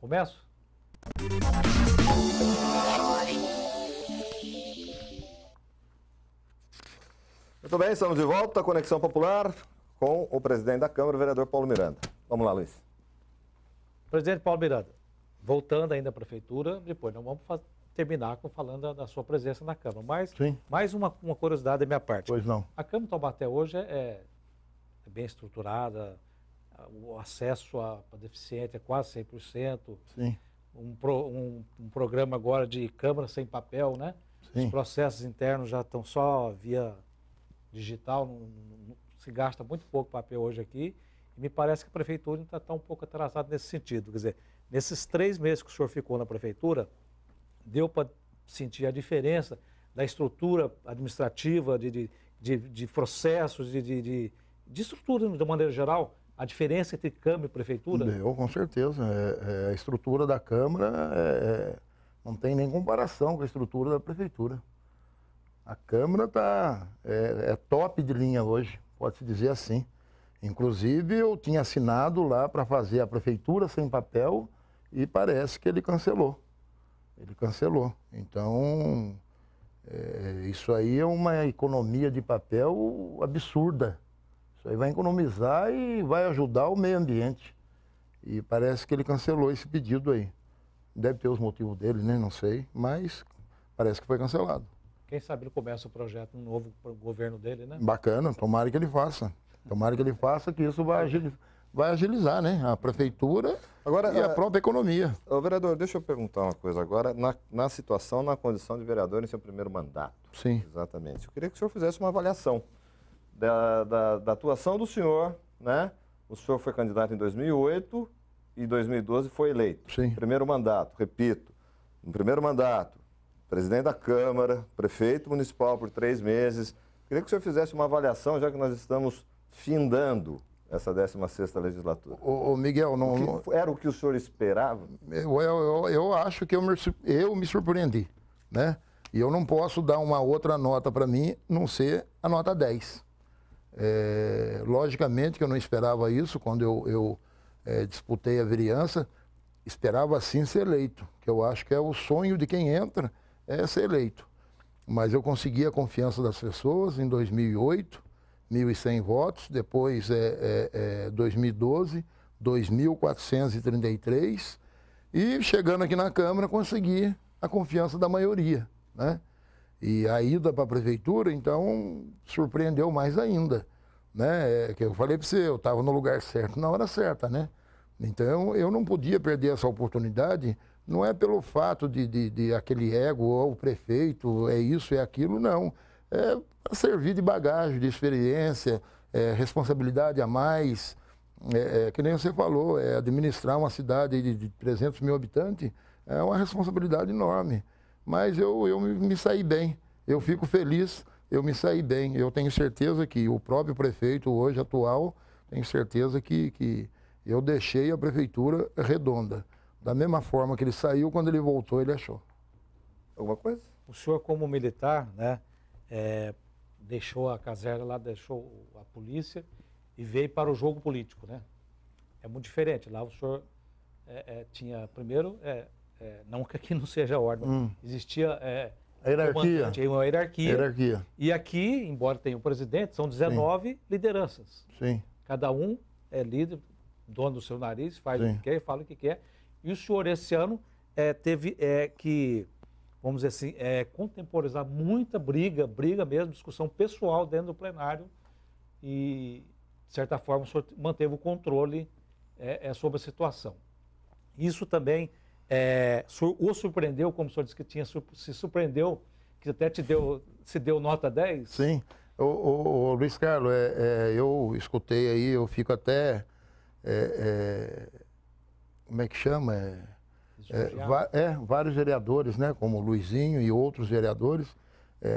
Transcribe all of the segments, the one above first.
Começo? Muito bem, estamos de volta à Conexão Popular com o presidente da Câmara, o vereador Paulo Miranda. Vamos lá, Luiz. Presidente Paulo Miranda, voltando ainda à prefeitura, depois nós vamos fazer, terminar com falando da, da, sua presença na Câmara. Mas Sim. mais uma, uma curiosidade da minha parte. Pois não. A Câmara de Taubaté hoje é, é bem estruturada, o acesso a, a deficiente é quase 100%. Sim. Um, pro, um, um, programa agora de Câmara sem papel, né? Sim. Os processos internos já estão só via digital, não, não, se gasta muito pouco papel hoje aqui. E me parece que a prefeitura ainda está um pouco atrasada nesse sentido. Quer dizer, nesses três meses que o senhor ficou na prefeitura, deu para sentir a diferença da estrutura administrativa, de, de, de, de processos, de, de, de, estrutura de maneira geral? A diferença entre Câmara e Prefeitura? Deu, com certeza. É, é, a estrutura da Câmara é, não tem nem comparação com a estrutura da Prefeitura. A Câmara tá, é, top de linha hoje, pode-se dizer assim. Inclusive, eu tinha assinado lá para fazer a Prefeitura sem papel e parece que ele cancelou. Ele cancelou. Então, isso aí é uma economia de papel absurda. Isso aí vai economizar e vai ajudar o meio ambiente. E parece que ele cancelou esse pedido aí. Deve ter os motivos dele, né? Não sei, mas parece que foi cancelado. Quem sabe ele começa o projeto um novo governo dele, né? Bacana, tomara que ele faça. Tomara que ele faça, que isso vai agilizar, vai agilizar né? A prefeitura agora, e a própria economia. Ô, vereador, deixa eu perguntar uma coisa agora. Na, na situação, na condição de vereador em seu primeiro mandato. Sim. Exatamente. Eu queria que o senhor fizesse uma avaliação da, da, da, atuação do senhor, né? O senhor foi candidato em 2008 e 2012 foi eleito. Sim. Primeiro mandato, repito, no primeiro mandato, presidente da Câmara, prefeito municipal por três meses. Queria que o senhor fizesse uma avaliação, já que nós estamos findando essa 16ª legislatura. Ô, ô Miguel, não, o era o que o senhor esperava? Eu, eu, eu acho que eu me, eu me surpreendi, né? E eu não posso dar uma outra nota para mim, não ser a nota 10. É, logicamente que eu não esperava isso quando eu, eu é, disputei a vereança, esperava sim ser eleito, que eu acho que é o sonho de quem entra, é ser eleito. Mas eu consegui a confiança das pessoas em 2008, 1.100 votos, depois é, é, é 2012, 2.433, e chegando aqui na Câmara consegui a confiança da maioria, né? E a ida para a prefeitura, então, surpreendeu mais ainda. Né? É, que eu falei para você, eu estava no lugar certo na hora certa, né? Então, eu não podia perder essa oportunidade, não é pelo fato de, de, de aquele ego, ou o prefeito, é isso, é aquilo, não. É para servir de bagagem, de experiência, é, responsabilidade a mais. É, é, que nem você falou, é administrar uma cidade de, de 300 mil habitantes é uma responsabilidade enorme mas eu, eu me saí bem. Eu fico feliz, eu me saí bem. Eu tenho certeza que o próprio prefeito, hoje atual, tenho certeza que, que eu deixei a prefeitura redonda. Da mesma forma que ele saiu, quando ele voltou, ele achou. Alguma coisa? O senhor, como militar, né, é, deixou a caserna lá, deixou a polícia e veio para o jogo político, né? É muito diferente. Lá o senhor é, é, tinha, primeiro, é, é, não que aqui não seja ordem, Hum. existia é, A hierarquia. comandante, uma hierarquia. Hierarquia, E aqui, embora tenha o presidente, são 19 lideranças. sim. Cada um é líder, dono do seu nariz, faz o Sim. que quer, fala o que quer. E o senhor, esse ano, é, teve é, que, vamos dizer assim, é, contemporizar muita briga, briga mesmo, discussão pessoal dentro do plenário. E, de certa forma, o senhor manteve o controle é, é, sobre a situação. Isso também é, o surpreendeu, como o senhor disse que tinha, se surpreendeu, que até te deu, se deu nota 10? Sim. Ô, ô, ô, Luiz Carlos, é, é, eu escutei aí, eu fico até. é, é, como é que chama? É, é, vários vereadores, né, como o Luizinho e outros vereadores,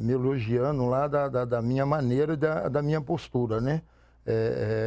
me elogiando lá da, da, da minha maneira e da, da minha postura, né?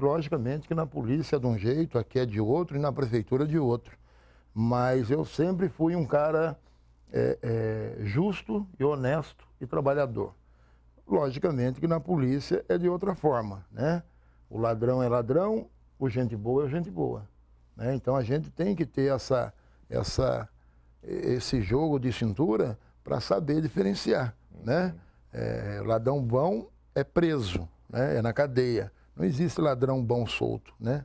Logicamente que na polícia é de um jeito, aqui é de outro e na prefeitura de outro. Mas eu sempre fui um cara é, é, justo e honesto e trabalhador. Logicamente que na polícia é de outra forma, né? O ladrão é ladrão, o gente boa é gente boa. Né? Então a gente tem que ter essa, essa, esse jogo de cintura para saber diferenciar, né? É, ladrão bom é preso, né? É na cadeia. Não existe ladrão bom solto, né?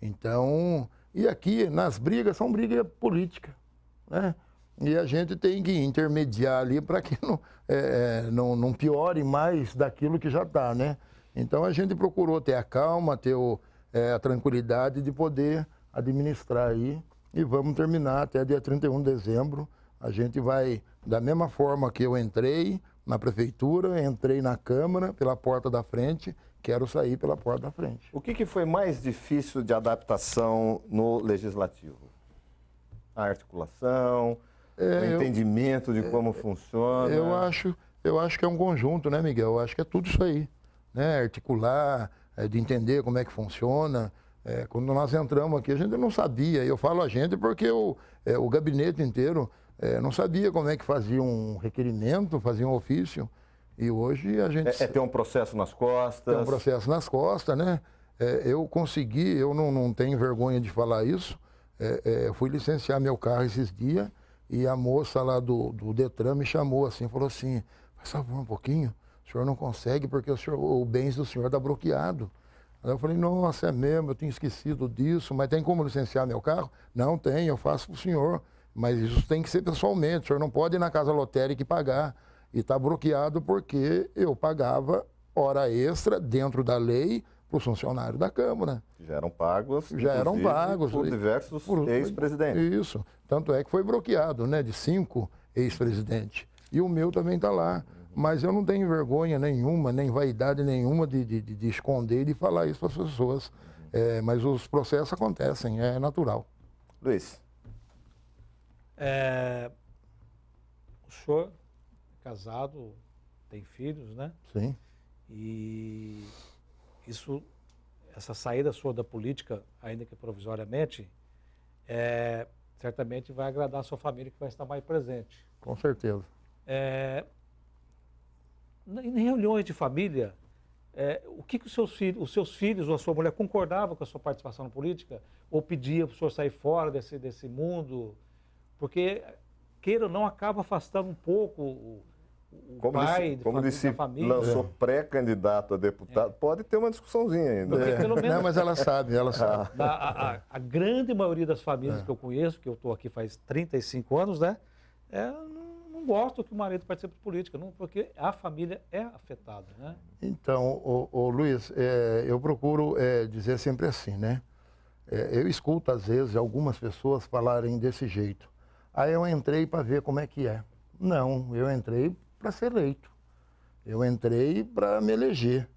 Então, e aqui nas brigas são brigas políticas, né? E a gente tem que intermediar ali para que não, é, é, não, não piore mais daquilo que já está, né? Então a gente procurou ter a calma, ter o, é, a tranquilidade de poder administrar aí e vamos terminar até dia 31 de dezembro. A gente vai, da mesma forma que eu entrei na prefeitura, entrei na Câmara pela porta da frente, quero sair pela porta da frente. O que, que foi mais difícil de adaptação no Legislativo? A articulação, é, o entendimento eu, de como é, funciona? Eu acho, eu acho que é um conjunto, né, Miguel? Eu acho que é tudo isso aí. Né? Articular, é, de entender como é que funciona. É, quando nós entramos aqui, a gente não sabia. Eu falo a gente porque o, é, o gabinete inteiro é, não sabia como é que fazia um requerimento, fazia um ofício. E hoje a gente. É, é ter um processo nas costas. Tem um processo nas costas, né? É, eu consegui, eu não, não tenho vergonha de falar isso. É, é, fui licenciar meu carro esses dias e a moça lá do, do Detran me chamou assim, falou assim, faz favor um pouquinho, o senhor não consegue porque o, senhor, o bens do senhor está bloqueado. Aí eu falei, nossa, é mesmo, eu tinha esquecido disso, mas tem como licenciar meu carro? Não tem, eu faço para o senhor. Mas isso tem que ser pessoalmente, o senhor não pode ir na casa lotérica e pagar. E está bloqueado porque eu pagava hora extra dentro da lei para os funcionários da Câmara. Já eram pagos. Já eram pagos. Por diversos ex-presidentes. Isso. Tanto é que foi bloqueado, né? De cinco ex-presidentes. E o meu também está lá. Mas eu não tenho vergonha nenhuma, nem vaidade nenhuma de, de, de esconder e de falar isso para as pessoas. É, mas os processos acontecem, é natural. Luiz. É, o senhor casado, tem filhos, né? Sim. E isso, essa saída sua da política, ainda que provisoriamente, é, certamente vai agradar a sua família que vai estar mais presente. Com certeza. É, em reuniões de família, é, o que, que os, seus filhos, os seus filhos ou a sua mulher concordavam com a sua participação na política? Ou pedia para o senhor sair fora desse, desse mundo? Porque, queira ou não, acaba afastando um pouco o, como pai disse, como disse, lançou é. pré-candidato a deputado, é. pode ter uma discussãozinha ainda. É. Menos, não, mas ela sabe, ela sabe. A, a, a, a grande maioria das famílias é. que eu conheço, que eu estou aqui faz 35 anos, né? É, não, não gosto que o marido participe de política, não, porque a família é afetada, né? Então, o, o Luiz, é, eu procuro é, dizer sempre assim, né? eu escuto, às vezes, algumas pessoas falarem desse jeito. Aí eu entrei para ver como é que é. Não, eu entrei para ser eleito. Eu entrei para me eleger,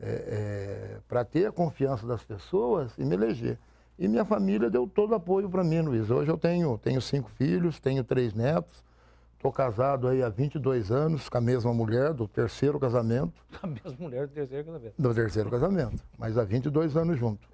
é, é, para ter a confiança das pessoas e me eleger. E minha família deu todo apoio para mim, Luiz. Hoje eu tenho, tenho cinco filhos, tenho três netos. Estou casado aí há 22 anos com a mesma mulher do terceiro casamento. A mesma mulher do terceiro casamento. Do terceiro casamento, mas há 22 anos junto.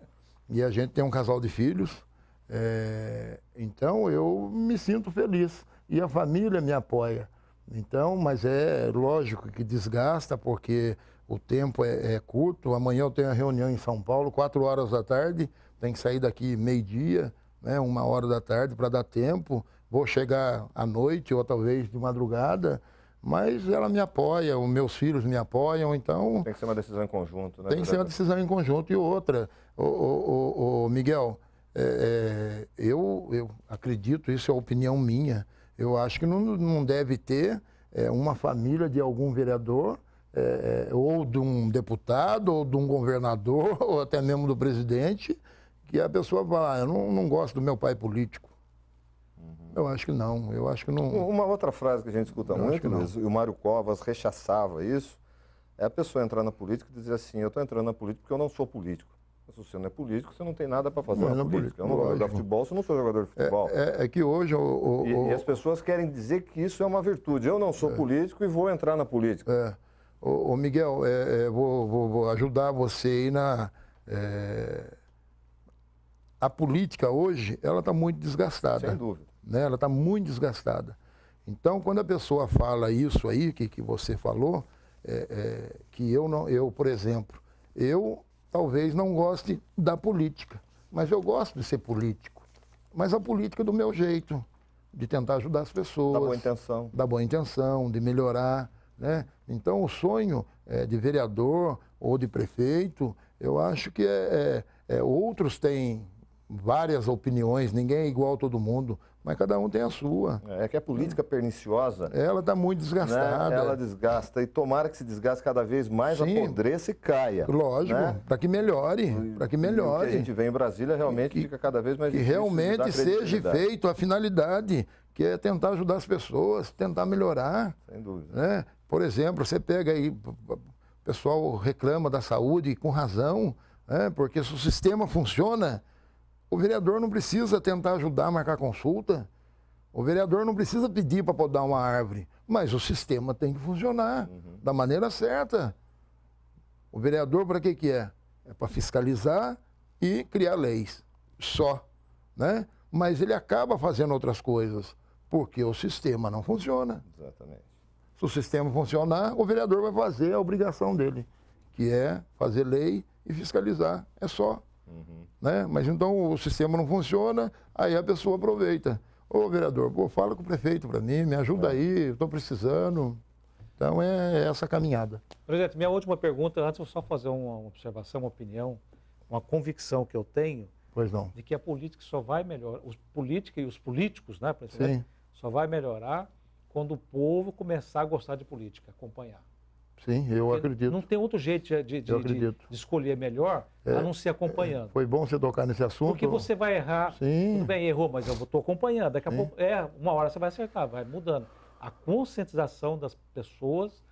E a gente tem um casal de filhos. É... Então eu me sinto feliz. E a família me apoia. Então, mas é lógico que desgasta, porque o tempo é, é, curto. Amanhã eu tenho a reunião em São Paulo, quatro horas da tarde, tem que sair daqui meio-dia, né, uma hora da tarde para dar tempo. Vou chegar à noite ou talvez de madrugada, mas ela me apoia, os meus filhos me apoiam, então... Tem que ser uma decisão em conjunto, né? Tem que ser uma decisão em conjunto. E outra, o, o, o Miguel, é, é, eu, eu acredito, isso é opinião minha, eu acho que não, não deve ter é, uma família de algum vereador, é, ou de um deputado, ou de um governador, ou até mesmo do presidente, que a pessoa fala, ah, eu não, não gosto do meu pai político. Uhum. Eu acho que não, eu acho que não. Uma outra frase que a gente escuta eu muito, Luiz, e o Mário Covas rechaçava isso, é a pessoa entrar na política e dizer assim, eu estou entrando na política porque eu não sou político. Se você não é político, você não tem nada para fazer não, na política. Eu não vou jogar futebol, você não sou jogador de futebol. É, é, é que hoje... O, o, e, o... e, as pessoas querem dizer que isso é uma virtude. Eu não sou é. político e vou entrar na política. É. O, Miguel, é, é, vou, vou, vou, ajudar você aí na... A política hoje, ela está muito desgastada. Sem dúvida. Né? Ela está muito desgastada. Então, quando a pessoa fala isso aí, que, que você falou, que eu, não, eu, por exemplo, eu talvez não goste da política, mas eu gosto de ser político. mas a política do meu jeito, de tentar ajudar as pessoas. Da boa intenção. Da boa intenção, de melhorar. Né? Então, o sonho é, de vereador ou de prefeito, eu acho que é, é, é, outros têm várias opiniões, ninguém é igual a todo mundo, mas cada um tem a sua. É que a política é. perniciosa. Ela está muito desgastada. Né? Ela desgasta. E tomara que se desgaste cada vez mais, Sim. apodreça e caia. Lógico, né? para que melhore. Para que melhore. O que a gente vê em Brasília realmente fica cada vez mais que difícil. Que realmente seja feito a finalidade, que é tentar ajudar as pessoas, tentar melhorar. Sem dúvida. Né? Por exemplo, você pega aí, o pessoal reclama da saúde com razão, né? porque se o sistema funciona o vereador não precisa tentar ajudar a marcar consulta. O vereador não precisa pedir para podar uma árvore. Mas o sistema tem que funcionar uhum. da maneira certa. O vereador, para que, que é? É para fiscalizar e criar leis. Só. Né? Mas ele acaba fazendo outras coisas, porque o sistema não funciona. Exatamente. Se o sistema funcionar, o vereador vai fazer a obrigação dele, que é fazer lei e fiscalizar. É só. Uhum. Né? Mas então o sistema não funciona, aí a pessoa aproveita. Ô vereador, pô, fala com o prefeito para mim, me ajuda é. aí, estou precisando. Então é essa caminhada. Presidente, minha última pergunta, antes eu só fazer uma observação, uma opinião, uma convicção que eu tenho. Pois não. De que a política só vai melhorar, os política e os políticos, né, presidente? Sim. Só vai melhorar quando o povo começar a gostar de política, acompanhar. Sim, eu Porque acredito. Não tem outro jeito de, de, de, de escolher melhor é, a não ser acompanhando. Foi bom você tocar nesse assunto. Porque você vai errar. Sim. Tudo bem, errou, mas eu estou acompanhando. Daqui a Sim. pouco, é, uma hora você vai acertar, vai mudando. A conscientização das pessoas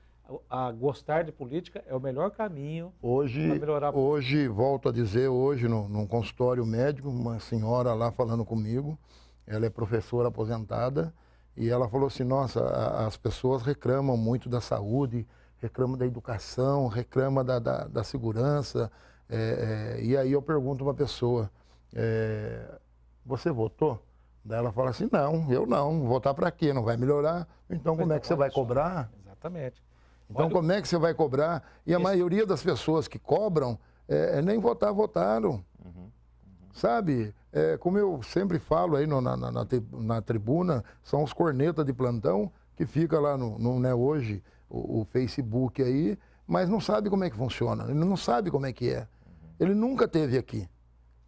a, a gostar de política é o melhor caminho hoje, para melhorar. Hoje, volto a dizer, hoje, no, num consultório médico, uma senhora lá falando comigo, ela é professora aposentada, e ela falou assim, nossa, a, as pessoas reclamam muito da saúde, reclama da educação, reclama da, da, da segurança. É, é, e aí eu pergunto uma pessoa, é, você votou? Daí ela fala assim, não, eu não, votar para quê? Não vai melhorar? Então como é que você vai cobrar? Exatamente. Então Olha... como é que você vai cobrar? E a Isso. maioria das pessoas que cobram, é, é nem votar, votaram. Uhum. Uhum. Sabe? É, como eu sempre falo aí no, na, na, na, tribuna, são os cornetas de plantão que fica lá no, no né, hoje o, o, Facebook aí, mas não sabe como é que funciona, ele não sabe como é que é. Ele nunca teve aqui.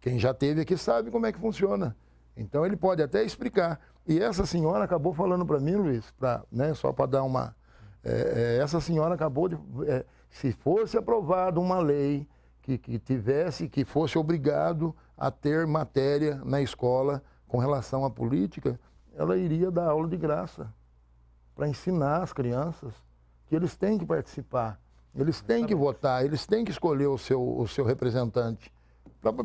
Quem já teve aqui sabe como é que funciona. Então ele pode até explicar. E essa senhora acabou falando para mim, Luiz, pra, né, só para dar uma. É, é, essa senhora acabou de. É, se fosse aprovada uma lei que, que tivesse, que fosse obrigado a ter matéria na escola com relação à política, ela iria dar aula de graça para ensinar as crianças que eles têm que participar, eles têm que votar, eles têm que escolher o seu, o seu representante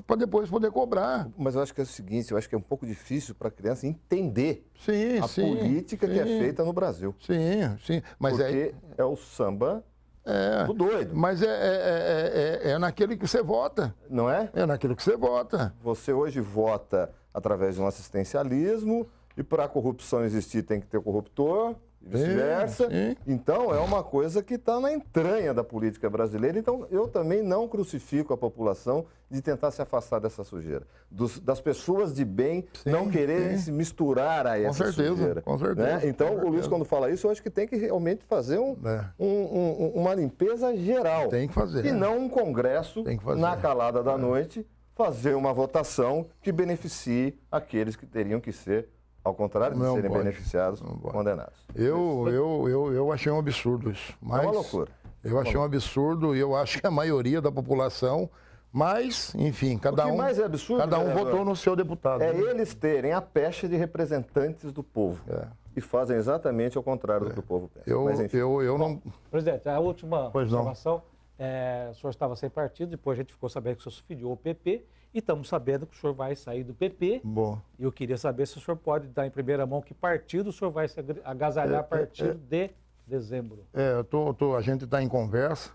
para depois poder cobrar. Mas eu acho que é o seguinte, eu acho que é um pouco difícil para a criança entender sim, a sim, política sim. que é feita no Brasil. Sim, sim. Mas Porque é, é o samba é, do doido. Mas é, é, é, é, naquele que você vota. Não é? É naquilo que você vota. Você hoje vota através de um assistencialismo e para a corrupção existir tem que ter corruptor vice-versa. Então, é uma coisa que está na entranha da política brasileira. Então, eu também não crucifico a população de tentar se afastar dessa sujeira. Dos, das pessoas de bem sim, não quererem sim. se misturar a essa com certeza, sujeira. Com certeza. Né? Então, com o Luiz, quando fala isso, eu acho que tem que realmente fazer um, é. um, um, uma limpeza geral. Tem que fazer. E não um congresso, na calada da é. noite, fazer uma votação que beneficie aqueles que teriam que ser ao contrário de não serem pode. beneficiados, condenados. Eu, eu, eu, eu achei um absurdo isso. Mas é uma loucura. Eu achei um absurdo e eu acho que a maioria da população. Mas, enfim, cada um. mais é absurdo, cada um votou no seu deputado. É né? eles terem a peste de representantes do povo. É. E fazem exatamente ao contrário é. do que o povo pede. Eu, Mas, eu, eu não. Presidente, a última pois observação. É, o senhor estava sem partido, depois a gente ficou sabendo que o senhor se filiou ao PP. E estamos sabendo que o senhor vai sair do PP. Bom. E eu queria saber se o senhor pode dar em primeira mão que partido o senhor vai se agasalhar é, a partir é, é, de dezembro. É, eu tô, tô a gente está em conversa.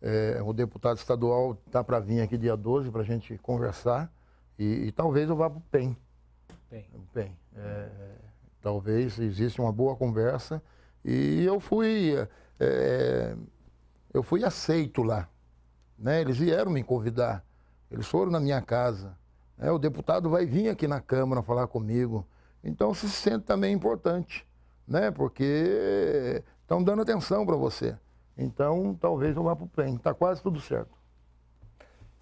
É, o deputado estadual está para vir aqui dia 12 para a gente conversar. E, e, talvez eu vá para o PEN. PEN. PEN. É, talvez exista uma boa conversa. E eu fui, é, eu fui aceito lá. Né? Eles vieram me convidar. Eles foram na minha casa. É, o deputado vai vir aqui na Câmara falar comigo. Então se sente também importante, né? Porque estão dando atenção para você. Então talvez eu vá para o PEN. Está quase tudo certo.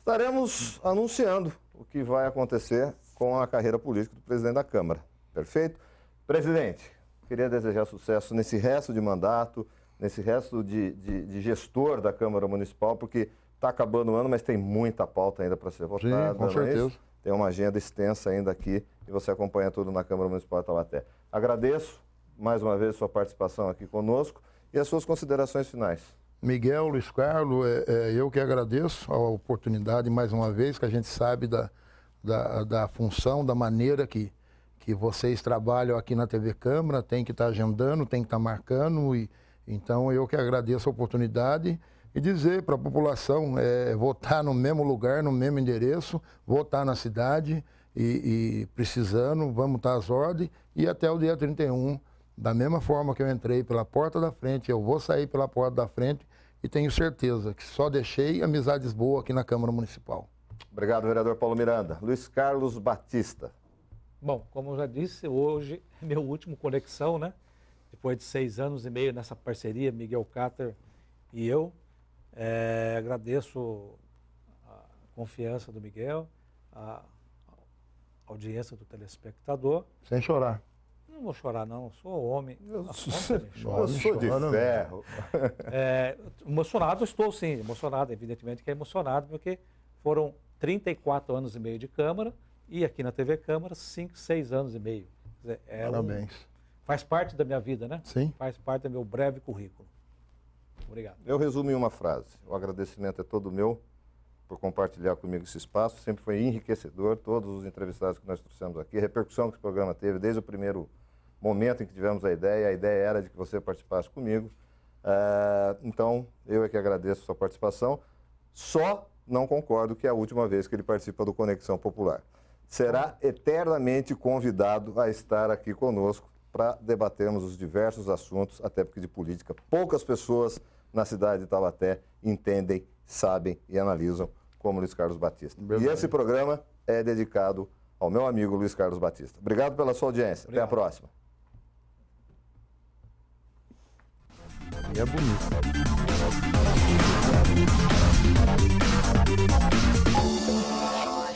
Estaremos anunciando o que vai acontecer com a carreira política do presidente da Câmara. Perfeito? Presidente, queria desejar sucesso nesse resto de mandato, nesse resto de, de, de gestor da Câmara Municipal, porque está acabando o ano, mas tem muita pauta ainda para ser votada. Sim, com é certeza. tem uma agenda extensa ainda aqui e você acompanha tudo na Câmara Municipal de Taubaté. Agradeço mais uma vez sua participação aqui conosco e as suas considerações finais. Miguel, Luiz Carlos, é, é, eu que agradeço a oportunidade mais uma vez, que a gente sabe da, da, da função, da maneira que, que vocês trabalham aqui na TV Câmara, tem que estar tá agendando, tem que estar tá marcando. E, então eu que agradeço a oportunidade e dizer para a população é, votar no mesmo lugar, no mesmo endereço, votar na cidade e, e precisando, vamos estar às ordens e até o dia 31, da mesma forma que eu entrei pela porta da frente, eu vou sair pela porta da frente e tenho certeza que só deixei amizades boas aqui na Câmara Municipal. Obrigado, vereador Paulo Miranda. Luiz Carlos Batista. Bom, como eu já disse, hoje é meu último conexão, né? Depois de seis anos e meio nessa parceria, Miguel Cater e eu. É, agradeço a confiança do Miguel, a audiência do telespectador. Sem chorar. Não vou chorar, não. Sou homem. Eu, sou, eu sou de ferro. É, emocionado estou, sim. Emocionado, evidentemente que é emocionado, porque foram 34 anos e meio de Câmara e aqui na TV Câmara, 5, 6 anos e meio. Dizer, é Parabéns. Um, faz parte da minha vida, né? Sim. Faz parte do meu breve currículo. Obrigado. Eu resumo em uma frase. O agradecimento é todo meu por compartilhar comigo esse espaço. Sempre foi enriquecedor. Todos os entrevistados que nós trouxemos aqui, a repercussão que o programa teve desde o primeiro momento em que tivemos a ideia. A ideia era de que você participasse comigo. Uh, então, eu é que agradeço a sua participação. Só não concordo que é a última vez que ele participa do Conexão Popular. Será eternamente convidado a estar aqui conosco para debatermos os diversos assuntos, até porque de política poucas pessoas na cidade de Taubaté entendem, sabem e analisam como Luiz Carlos Batista. Verdade. E esse programa é dedicado ao meu amigo Luiz Carlos Batista. Obrigado pela sua audiência. Obrigado. Até a próxima. E é bonito.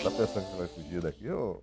Tá pensando que você vai fugir daqui ou...